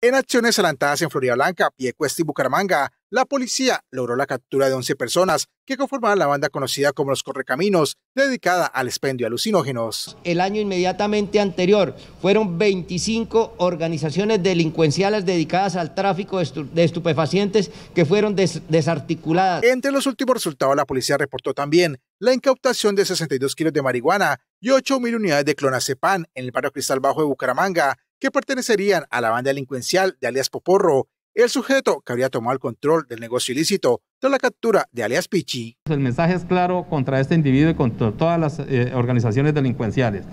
En acciones adelantadas en Florida Blanca, Piecuesta y Bucaramanga, la policía logró la captura de 11 personas que conformaban la banda conocida como los Correcaminos, dedicada al expendio de alucinógenos. El año inmediatamente anterior fueron 25 organizaciones delincuenciales dedicadas al tráfico de estupefacientes que fueron desarticuladas. Entre los últimos resultados, la policía reportó también la incautación de 62 kilos de marihuana y 8 mil unidades de clonazepam en el barrio Cristal Bajo de Bucaramanga, que pertenecerían a la banda delincuencial de alias Poporro, el sujeto que habría tomado el control del negocio ilícito tras la captura de alias Pichi. El mensaje es claro contra este individuo y contra todas las eh, organizaciones delincuenciales.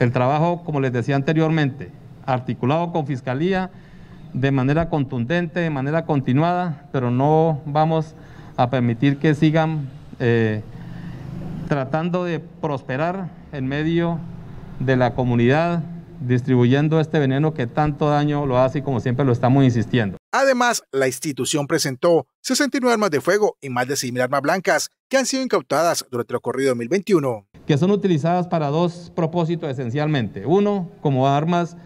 El trabajo, como les decía anteriormente, articulado con Fiscalía de manera contundente, de manera continuada, pero no vamos a permitir que sigan eh, tratando de prosperar en medio de la comunidad distribuyendo este veneno que tanto daño lo hace y como siempre lo estamos insistiendo. Además, la institución presentó 69 armas de fuego y más de 6.000 armas blancas que han sido incautadas durante el corrido 2021. Que son utilizadas para dos propósitos esencialmente. Uno, como armas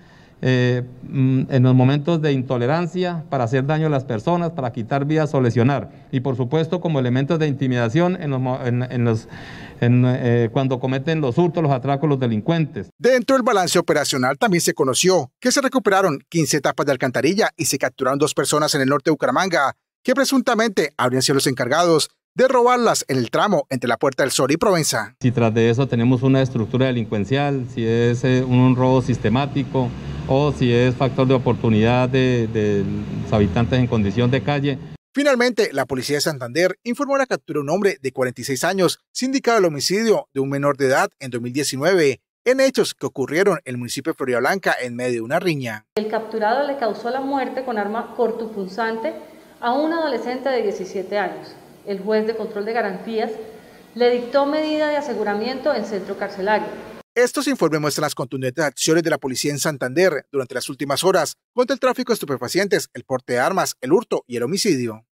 eh, mm, en los momentos de intolerancia para hacer daño a las personas, para quitar vidas o lesionar. Y por supuesto como elementos de intimidación en los, eh, cuando cometen los hurtos, los atracos, los delincuentes. Dentro del balance operacional también se conoció que se recuperaron 15 tapas de alcantarilla y se capturaron dos personas en el norte de Bucaramanga que presuntamente habrían sido los encargados de robarlas en el tramo entre la Puerta del Sol y Provenza. Si tras de eso tenemos una estructura delincuencial, si es eh, un robo sistemático, o si es factor de oportunidad de, los habitantes en condición de calle. Finalmente, la policía de Santander informó la captura de un hombre de 46 años, sindicado el homicidio de un menor de edad en 2019, en hechos que ocurrieron en el municipio de Florida Blanca en medio de una riña. El capturado le causó la muerte con arma cortopunzante a un adolescente de 17 años. El juez de control de garantías le dictó medida de aseguramiento en centro carcelario. Estos informes muestran las contundentes acciones de la policía en Santander durante las últimas horas contra el tráfico de estupefacientes, el porte de armas, el hurto y el homicidio.